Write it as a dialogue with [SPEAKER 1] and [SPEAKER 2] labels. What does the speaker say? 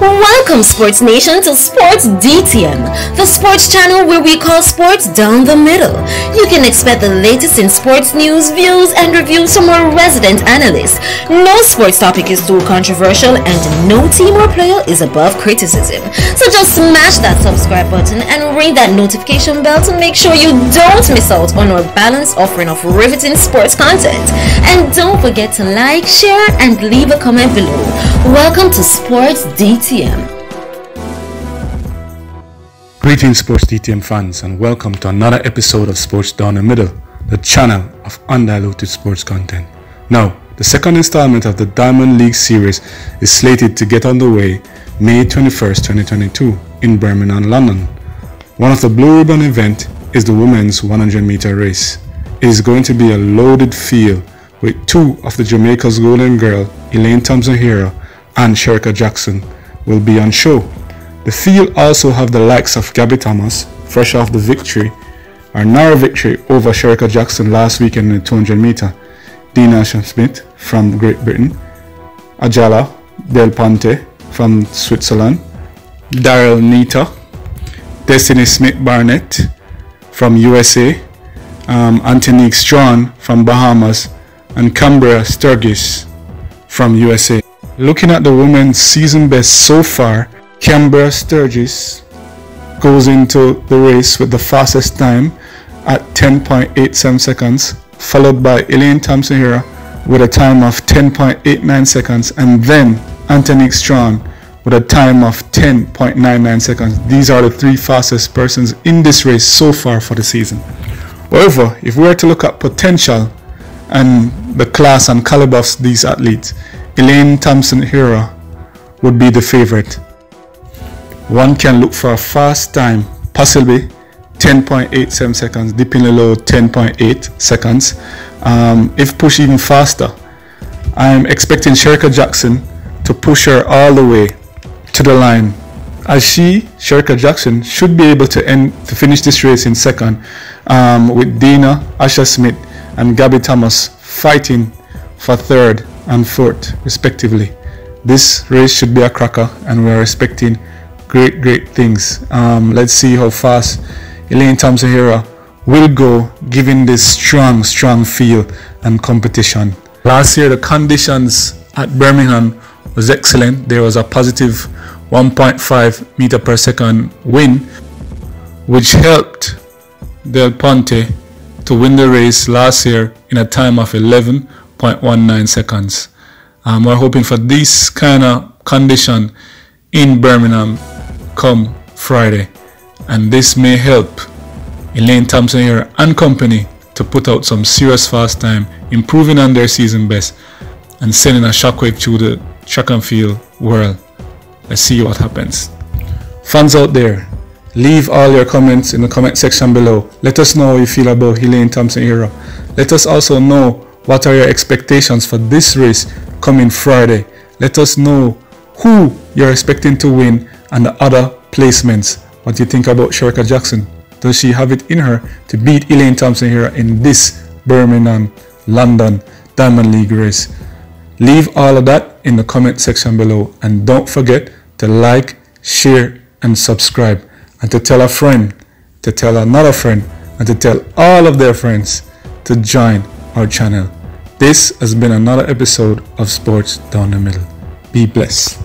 [SPEAKER 1] Welcome, Sports Nation, to Sports DTM, the sports channel where we call sports down the middle. You can expect the latest in sports news, views, and reviews from our resident analysts. No sports topic is too controversial, and no team or player is above criticism. So just smash that subscribe button and ring that notification bell to make sure you don't miss out on our balanced offering of riveting sports content. And don't forget to like, share, and leave a comment below. Welcome to Sports DTM.
[SPEAKER 2] Greetings, Sports DTM fans, and welcome to another episode of Sports Down the Middle, the channel of undiluted sports content. Now, the second installment of the Diamond League series is slated to get underway May 21st, 2022 in Birmingham, London. One of the Blue Ribbon event is the women's 100 meter race. It is going to be a loaded field with two of the Jamaica's golden girl, Elaine Thompson Herah and Shericka Jackson, will be on show. The field also have the likes of Gabby Thomas, fresh off the victory, our narrow victory over Shericka Jackson last weekend in the 200 meter, Dina Smith from Great Britain, Ajla Del Ponte from Switzerland, Daryll Neita, Destiny Smith Barnett from USA, um, Anthonique Strachan from Bahamas, and Cambria Sturgis from USA. Looking at the women's season best so far, Cambria Sturgis goes into the race with the fastest time at 10.87 seconds, followed by Elaine Herah with a time of 10.89 seconds, and then Anthonique Strachan with a time of 10.99 seconds. These are the three fastest persons in this race so far for the season. However, if we were to look at potential and the class and caliber of these athletes, Elaine Thompson Herah would be the favorite. One can look for a fast time, possibly 10.87 seconds, dipping below 10.8 seconds. Um, if push even faster, I'm expecting Shericka Jackson to push her all the way to the line. As she, Shericka Jackson, should be able to end to finish this race in second, um, with Dina, Asher Smith, and Gabby Thomas fighting for third and fourth, respectively. This race should be a cracker, and we are expecting great, great things. Um, let's see how fast Elaine Thompson will go, given this strong, strong feel and competition. Last year, the conditions at Birmingham was excellent. There was a positive 1.5 meter per second wind, which helped Del Ponte to win the race last year in a time of 11 0.19 seconds. Um, we're hoping for this kind of condition in Birmingham come Friday. And this may help Elaine Thompson Herah and company to put out some serious fast time, improving on their season best and sending a shockwave through the track and field world. Let's see what happens. Fans out there, leave all your comments in the comment section below. Let us know how you feel about Elaine Thompson Herah. Let us also know what are your expectations for this race coming Friday? Let us know who you're expecting to win and the other placements. What do you think about Shericka Jackson? Does she have it in her to beat Elaine Thompson Herah in this Birmingham, London Diamond League race? Leave all of that in the comment section below and don't forget to like, share and subscribe and to tell a friend, to tell another friend and to tell all of their friends to join our channel. This has been another episode of Sports Down the Middle. Be blessed.